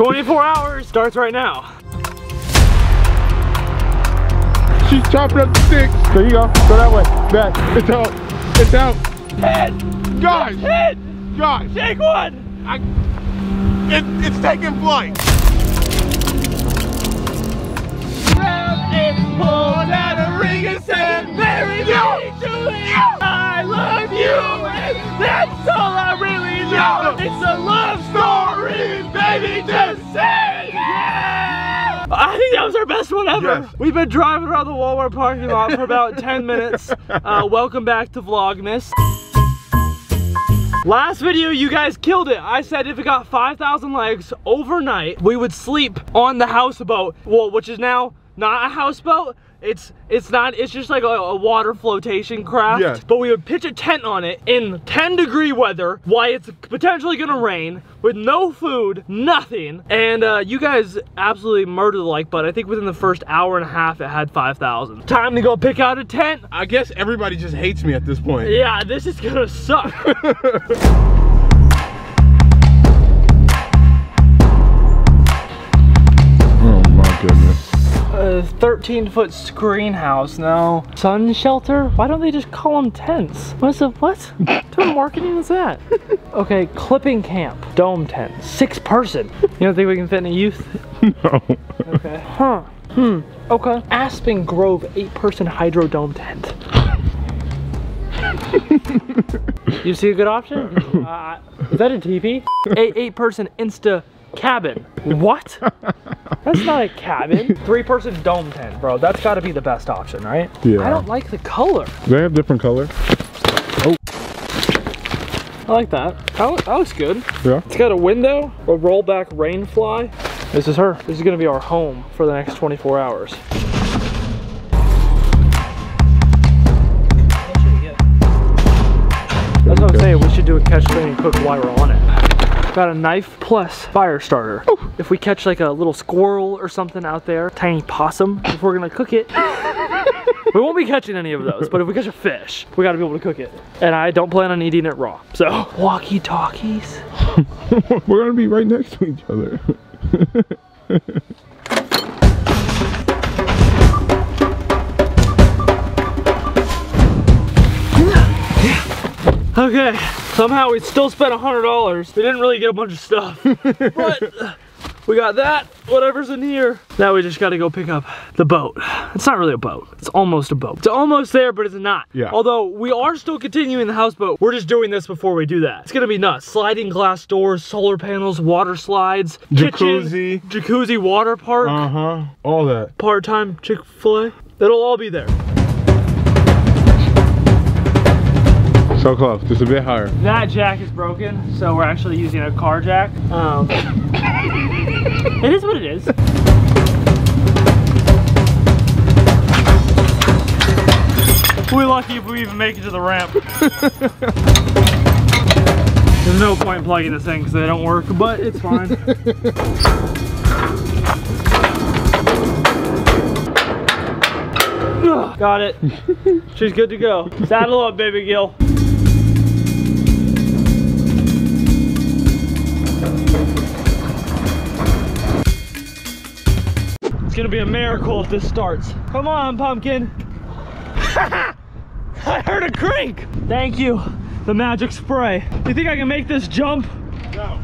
on! He's on! 24 hours starts right now. She's chopping up the sticks. There you go. Go that way. Back. It's out. It's out. Hit! Guys, Hit! guys, Take one! I, it, it's taking flight. Pulled out a ring and said, Mary ever. Yes. We've been driving around the Walmart parking lot for about 10 minutes. Uh, welcome back to Vlogmas. Last video, you guys killed it. I said if it got 5,000 likes overnight, we would sleep on the houseboat, well, which is now not a houseboat. It's it's not. It's just like a, a water flotation craft. Yes. But we would pitch a tent on it in 10 degree weather, while it's potentially gonna rain, with no food, nothing. And uh, you guys absolutely murdered the like button. I think within the first hour and a half, it had 5,000. Time to go pick out a tent. I guess everybody just hates me at this point. Yeah, this is gonna suck. a 13 foot screen house now. Sun shelter? Why don't they just call them tents? What's the, what? What kind of marketing is that? Okay, clipping camp, dome tent, six person. You don't think we can fit in a youth? No. Okay. Huh. Hmm. Okay. Aspen Grove eight person hydro dome tent. you see a good option? Uh, is that a TV? Eight, eight person Insta cabin. What? That's not a cabin. Three person dome tent, bro. That's gotta be the best option, right? Yeah. I don't like the color. They have different color. Oh. I like that. That, that looks good. Yeah. It's got a window, a rollback rain fly. This is her. This is gonna be our home for the next 24 hours. That's what I'm saying. We should do a catch, clean, and cook while we're on it. Got a knife plus fire starter. If we catch like a little squirrel or something out there, tiny possum, if we're gonna cook it, we won't be catching any of those. But if we catch a fish, we gotta be able to cook it. And I don't plan on eating it raw. So, walkie talkies. We're gonna be right next to each other. Okay, somehow we still spent a hundred dollars. We didn't really get a bunch of stuff, but we got that. Whatever's in here. Now we just got to go pick up the boat. It's not really a boat. It's almost a boat. It's almost there, but it's not. Yeah. Although we are still continuing the houseboat. We're just doing this before we do that. It's gonna be nuts. Sliding glass doors, solar panels, water slides, Jacuzzi. kitchen, jacuzzi, water park, Uh huh. All that. part-time Chick-fil-A. It'll all be there. So close. Just a bit higher. That jack is broken, so we're actually using a car jack. Um, it is what it is. We're lucky if we even make it to the ramp. There's no point in plugging this thing because they don't work, but it's fine. Got it. She's good to go. Saddle up, baby Gil. Gonna be a miracle if this starts. Come on, pumpkin. I heard a crank. Thank you, the magic spray. You think I can make this jump? No.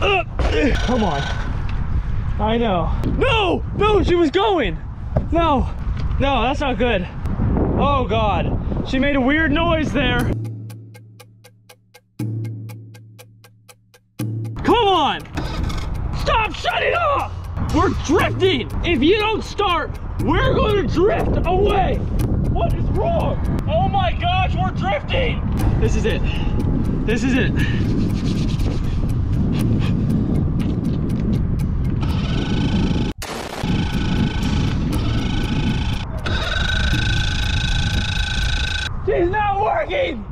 Uh, come on. I know. No, no, she was going. No, no, that's not good. Oh God, she made a weird noise there. Come on, stop shutting off. We're drifting. If you don't start, we're going to drift away. What is wrong? Oh my gosh, we're drifting. This is it. This is it. She's not working!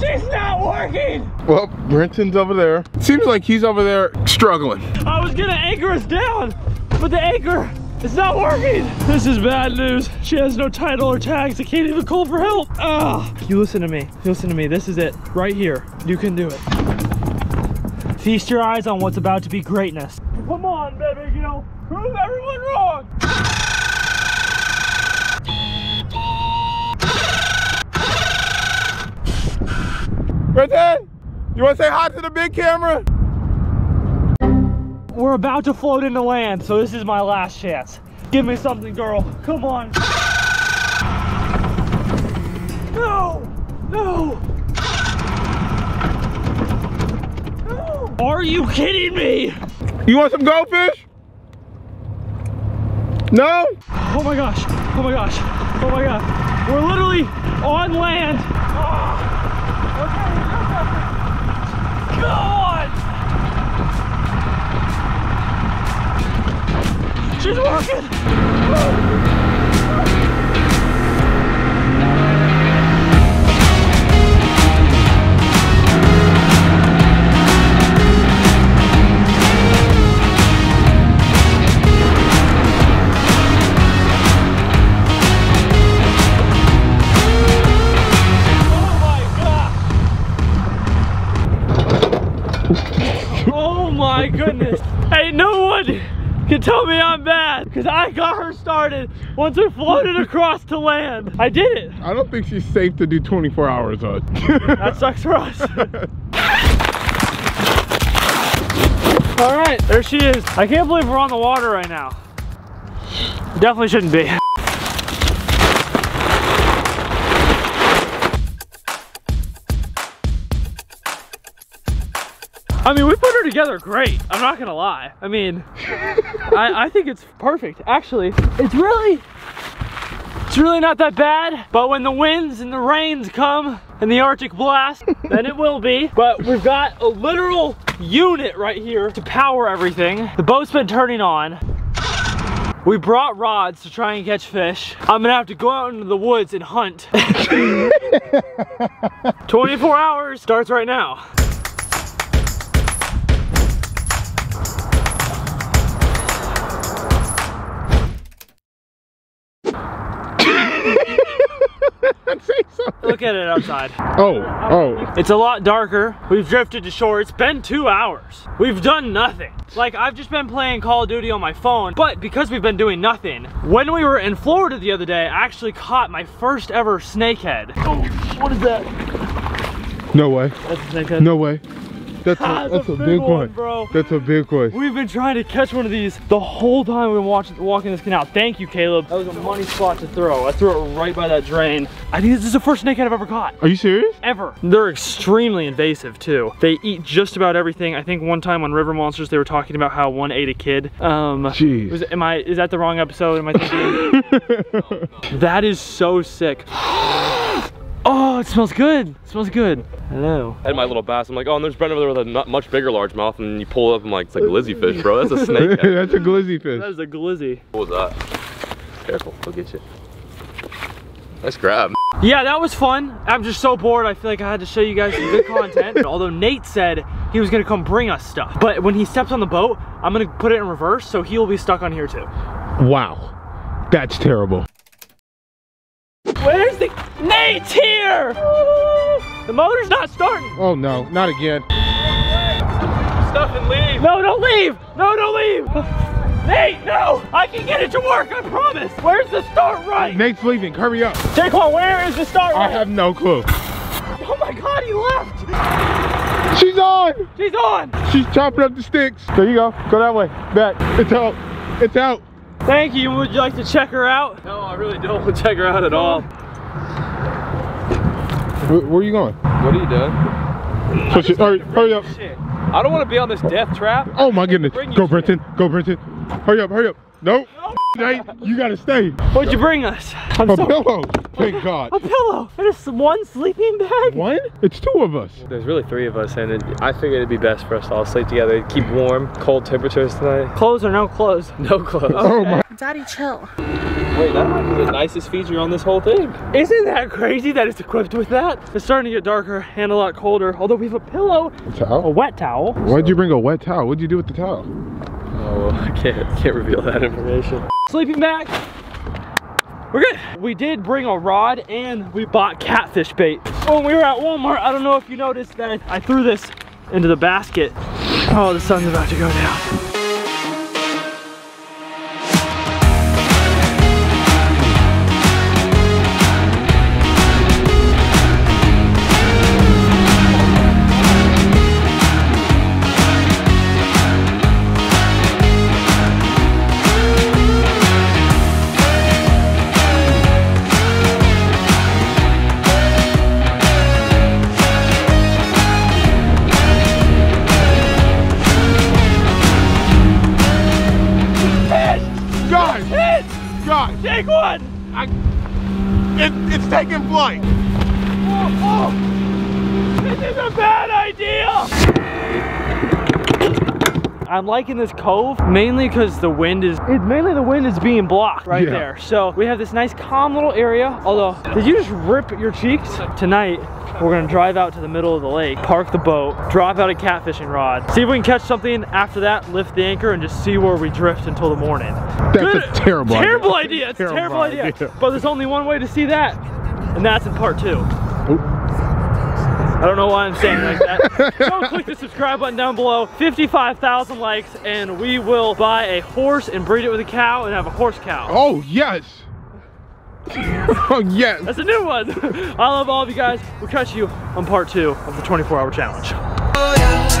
She's not working! Well, Brenten's over there. Seems like he's over there struggling. I was gonna anchor us down, but the anchor is not working. This is bad news. She has no title or tags. I can't even call for help. Ah, you listen to me. You listen to me. This is it. Right here. You can do it. Feast your eyes on what's about to be greatness. Come on, baby, you know, prove everyone wrong. Brenten, you want to say hi to the big camera? We're about to float into land, so this is my last chance. Give me something, girl. Come on. No! No! No! Are you kidding me? You want some goldfish? No? Oh my gosh. Oh my gosh. Oh my god. We're literally on land. Ah. God! She's working! Oh Because I got her started once we floated across to land. I did it. I don't think she's safe to do 24 hours on. That sucks for us. All right, there she is. I can't believe we're on the water right now. Definitely shouldn't be. I mean, we put her together great. I'm not gonna lie. I mean, I, I think it's perfect. Actually, it's really, it's really not that bad. But when the winds and the rains come and the Arctic blast, then it will be. But we've got a literal unit right here to power everything. The boat's been turning on. We brought rods to try and catch fish. I'm gonna have to go out into the woods and hunt. 24 hours starts right now. Look at it outside. Oh, oh. It's a lot darker. We've drifted to shore. It's been two hours. We've done nothing. Like, I've just been playing Call of Duty on my phone, but because we've been doing nothing, when we were in Florida the other day, I actually caught my first ever snakehead. Oh, what is that? No way. That's a snakehead. No way. That's a, that's a a big big one, one. bro. That's a big one. We've been trying to catch one of these the whole time we've been watching, walking this canal. Thank you, Caleb. That was a money spot to throw. I threw it right by that drain. I think this is the first snakehead I've ever caught. Are you serious? ever. They're extremely invasive too. They eat just about everything. I think one time on River Monsters they were talking about how one ate a kid. Um, Jeez. was, am I? Is that the wrong episode? Am I thinking? that is so sick. Oh, it smells good. It smells good. Hello. I had my little bass. I'm like, oh, and there's Brent over there with a not much bigger largemouth, and you pull it up, I'm like, it's like a lizzy fish, bro. That's a snake. that's a glizzy That fish. is a glizzy. what was that? Careful, he'll get you. Nice grab. Yeah, that was fun. I'm just so bored. I feel like I had to show you guys some good content. Although Nate said he was gonna come bring us stuff. But when he steps on the boat, I'm gonna put it in reverse so he'll be stuck on here too. Wow. That's terrible. Where's the Nate's here? The motor's not starting. Oh no, not again. Stuff and leave. No, don't leave. No, don't leave. Nate, no. I can get it to work. I promise. Where's the start right? Nate's leaving. Hurry up. Jaquan, where is the start right? I have no clue. Oh my God, he left. She's on. She's on. She's chopping up the sticks. There you go. Go that way. Back. It's out. It's out. Thank you. Would you like to check her out? No, I really don't want to check her out at all. Where, where are you going? What are you doing? Push it. Hurry, hurry up. Shit. I don't want to be on this death trap. Oh my goodness. Go, shit. Brenten. Go, Brenten. Hurry up. Hurry up. Nope. Nate, you gotta stay. What'd you bring us? I'm A so- pillow. Thank God. A pillow and a one sleeping bag. One? It's two of us. There's really three of us, and it, I figured it'd be best for us to all sleep together, keep warm, cold temperatures tonight. Clothes or no clothes? No clothes. Oh my. Daddy, chill. Wait, that might be the nicest feature on this whole thing. Isn't that crazy that it's equipped with that? It's starting to get darker and a lot colder. Although we have a pillow, a Towel? wet towel. Why'd you bring a wet towel? What'd you do with the towel? Oh, I can't, can't reveal that information. Sleeping bag. We're good. We did bring a rod and we bought catfish bait. When we were at Walmart, I don't know if you noticed that I threw this into the basket Oh, the sun's about to go down. It, it's taking flight. This is a bad idea! I'm liking this cove mainly because the wind is, it, mainly the wind is being blocked right Yeah. there. So we have this nice calm little area. Although, did you just rip your cheeks? Tonight, we're gonna drive out to the middle of the lake, park the boat, drop out a catfishing rod, see if we can catch something. After that, lift the anchor and just see where we drift until the morning. That's a terrible idea. Terrible idea. It's a Terrible terrible idea. idea. But there's only one way to see that, and that's in part two. I don't know why I'm saying like that. Don't click the subscribe button down below. 55,000 likes, and we will buy a horse and breed it with a cow and have a horse cow. Oh, yes. oh, yes. That's a new one. I love all of you guys. We'll catch you on part two of the 24 hour challenge. Oh, yeah.